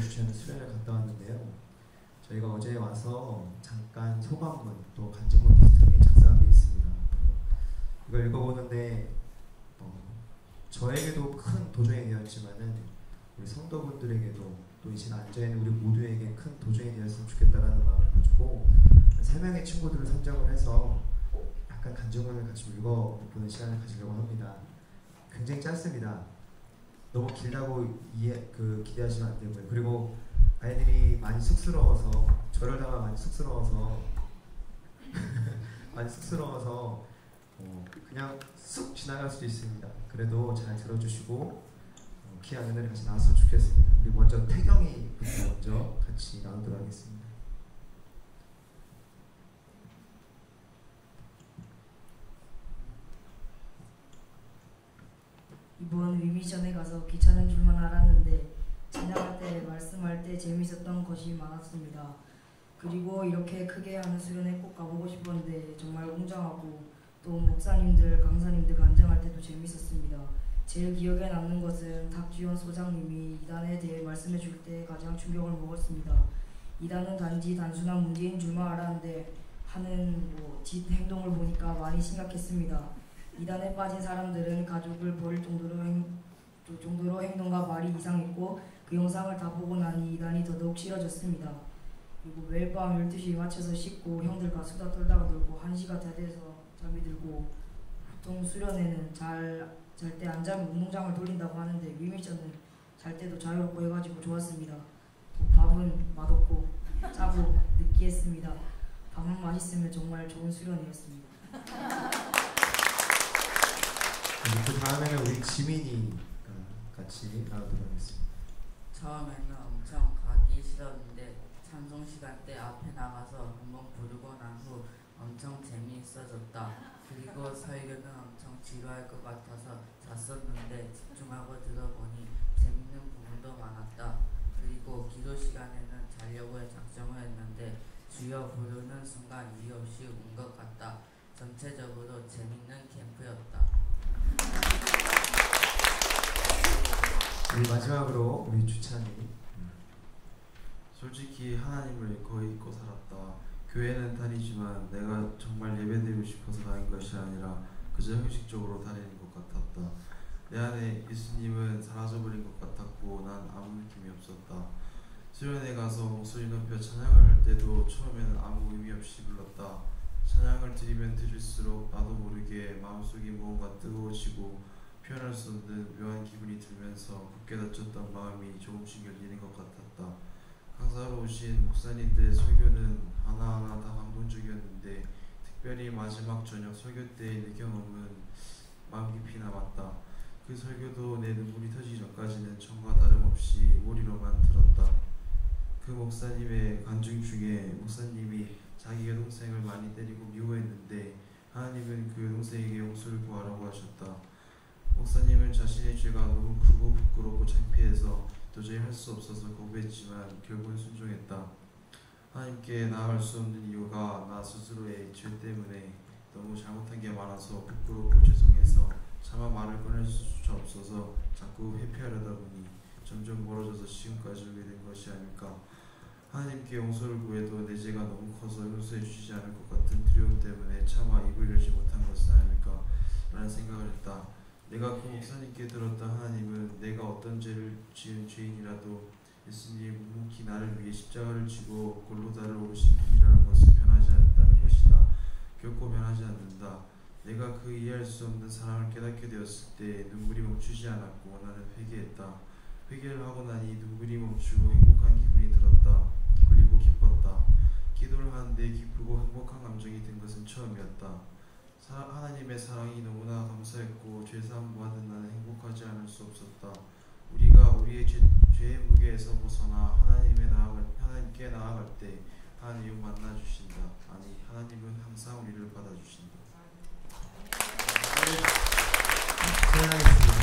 주차는 수련을 갔다 왔는데요. 저희가 어제 와서 잠깐 소감문 또 간증문 비슷하게 작성한 게 있습니다. 이걸 읽어보는데 어, 저에게도 큰 도전이 되었지만은 우리 성도분들에게도 또 이 시간 앉아 있는 우리 모두에게 큰 도전이 되었으면 좋겠다라는 마음을 가지고 세 명의 친구들을 선정을 해서 약간 간증문을 같이 읽어보는 시간을 가지려고 합니다. 굉장히 짧습니다. 너무 길다고 이해 그 기대하시면 안 되고요. 그리고 아이들이 많이 쑥스러워서 저를 닮아 많이 쑥스러워서 많이 쑥스러워서 어, 그냥 쑥 지나갈 수도 있습니다. 그래도 잘 들어주시고 어, 귀한 은혜를 같이 나눴으면 좋겠습니다. 우리 먼저 태경이부터 먼저 같이 나누도록 하겠습니다. 이번 위미션에 가서 귀찮은 줄만 알았는데 지나갈 때 말씀할 때 재밌었던 것이 많았습니다. 그리고 이렇게 크게 하는 수련회 꼭 가보고 싶었는데 정말 웅장하고 또 목사님들, 강사님들 간증할 때도 재밌었습니다. 제일 기억에 남는 것은 탁지원 소장님이 이단에 대해 말씀해 줄 때 가장 충격을 먹었습니다. 이단은 단지 단순한 문제인 줄만 알았는데 하는 뭐 짓 행동을 보니까 많이 심각했습니다. 이단에 빠진 사람들은 가족을 버릴 정도로, 행, 정도로 행동과 말이 이상했고 그 영상을 다 보고 나니 이단이 더더욱 싫어졌습니다. 그리고 매일 밤 12시 맞춰서 씻고 형들과 수다 떨다가 놀고 1시가 다 돼서 잠이 들고 보통 수련회는 잘 잘 때 안 자면 운동장을 돌린다고 하는데 위미션은 잘 때도 자유롭고 해가지고 좋았습니다. 또 밥은 맛없고 짜고 느끼했습니다. 밥만 맛있으면 정말 좋은 수련회였습니다. 그 다음에는 우리 지민이 어, 같이 나누도록 하겠습니다. 처음에는 엄청 가기 싫었는데 찬송 시간 때 앞에 나가서 한번 부르고 난 후 엄청 재미있어졌다. 그리고 설교는 엄청 지루할 것 같아서 잤었는데 집중하고 들어보니 재밌는 부분도 많았다. 그리고 기도 시간에는 자려고 작정을 했는데 주여 부르는 순간 이유 없이 운 것 같다. 전체적으로 재밌는 캠프였다. 우리 마지막으로 우리 주찬이 솔직히 하나님을 거의 잊고 살았다. 교회는 다니지만 내가 정말 예배드리고 싶어서 다닌 것이 아니라 그저 형식적으로 다니는 것 같았다. 내 안에 예수님은 사라져버린 것 같았고 난 아무 느낌이 없었다. 수련회 가서 목소리 높여 찬양을 할 때도 처음에는 아무 의미 없이 불렀다. 찬양을 드리면 드릴수록 나도 모르게 마음속이 무언가 뜨거워지고 표현할 수 없는 묘한 기분이 들면서 굳게 닫혔던 마음이 조금씩 열리는 것 같았다. 강사로 오신 목사님들의 설교는 하나하나 다 감동적이었는데 특별히 마지막 저녁 설교 때 느껴놓은 마음 깊이 남았다. 그 설교도 내 눈물이 터지기 전까지는 전과 다름없이 머리로만 들었다. 그 목사님의 간증 중에 목사님이 자기 여동생을 많이 때리고 미워했는데 하나님은 그 여동생에게 용서를 구하라고 하셨다. 목사님은 자신의 죄가 너무 크고 부끄럽고 창피해서 도저히 할 수 없어서 거부했지만 결국은 순종했다. 하나님께 나아갈 수 없는 이유가 나 스스로의 죄 때문에 너무 잘못한 게 많아서 부끄럽고 죄송해서 차마 말을 꺼낼 수조차 없어서 자꾸 회피하려다 보니 점점 멀어져서 지금까지 오게 된 것이 아닐까. 하나님께 용서를 구해도 내 죄가 너무 커서 용서해 주시지 않을 것 같은 두려움 때문에 차마 입을 열지 못한 것은 아닐까 라는 생각을 했다. 내가 그 목사님께 들었던 하나님은 내가 어떤 죄를 지은 죄인이라도 예수님 묵묵히 나를 위해 십자가를 지고 골로다를 오르신 분이라는 것을 변하지 않는다는 것이다. 결코 변하지 않는다. 내가 그 이해할 수 없는 사랑을 깨닫게 되었을 때 눈물이 멈추지 않았고 나는 회개했다. 회개를 하고 나니 눈물이 멈추고 행복한 기분이 들었다. 그리고 기뻤다. 기도를 하는데 기쁘고 행복한 감정이 든 것은 처음이었다. 사, 하나님의 사랑이 너무나 감사했고 죄사함 받은 나는 행복하지 않을 수 없었다. 우리가 우리의 죄, 죄의 무게에서 벗어나 하나님의 나아갈, 하나님께 나아갈 때 하나님 만나 주신다. 아니 하나님은 항상 우리를 받아 주신다. 진행하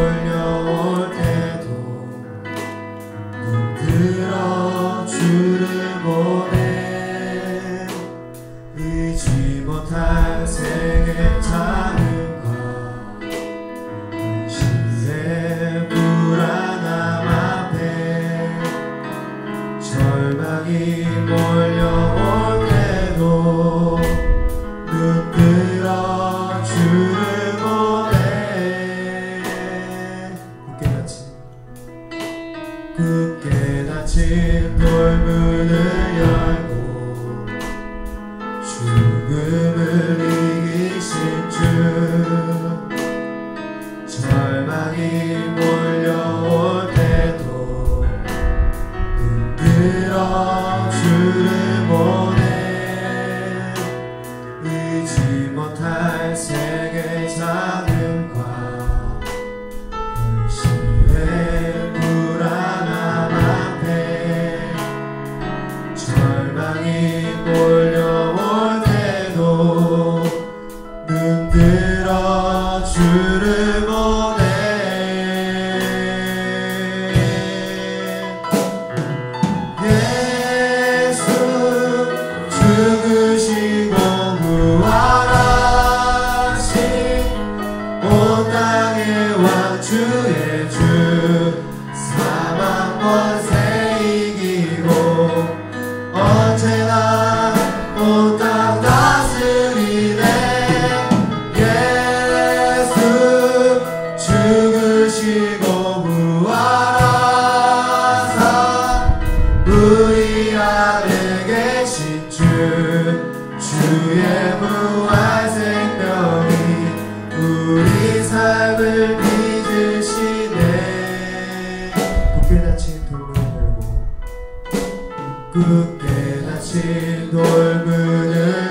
몰려올 때도 눈 들어 주를 보내. 잊지 못할 세계 자음과 신세 불안함 앞에 절망이 몰 굳게 닫힌 돌문을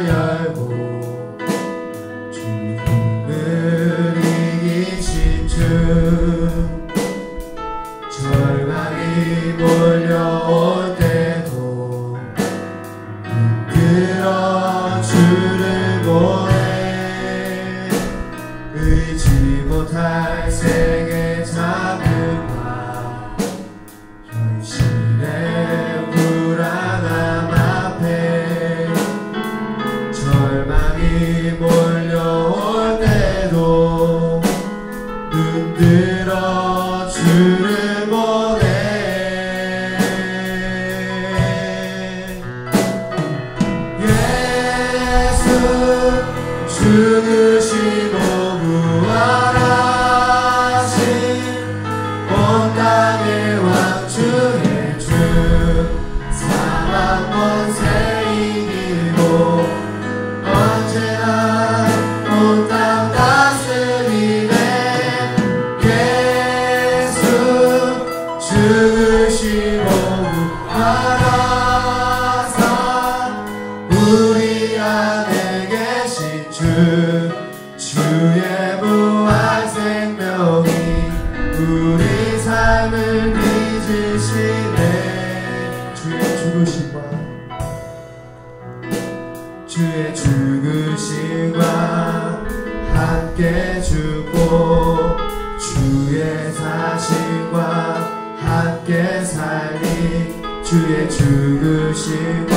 함께 죽고 주의 사신과 함께 살리 주의 죽으심과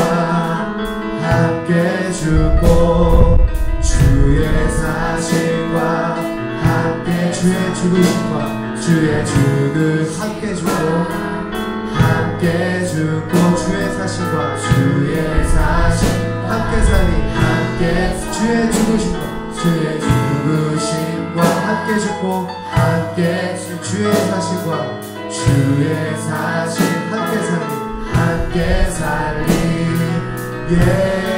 함께 죽고 주의 사신과 함께 주의 죽으심과 주의 죽을 함께 죽고 함께 죽고 주의 사신과 주의 사신 함께 살리 함께 주의 죽으심과 주의 죽으심 부르심과 함께 죽고 함께 주 주의 사심과 주의 사심 함께 살리 함께 살리 예.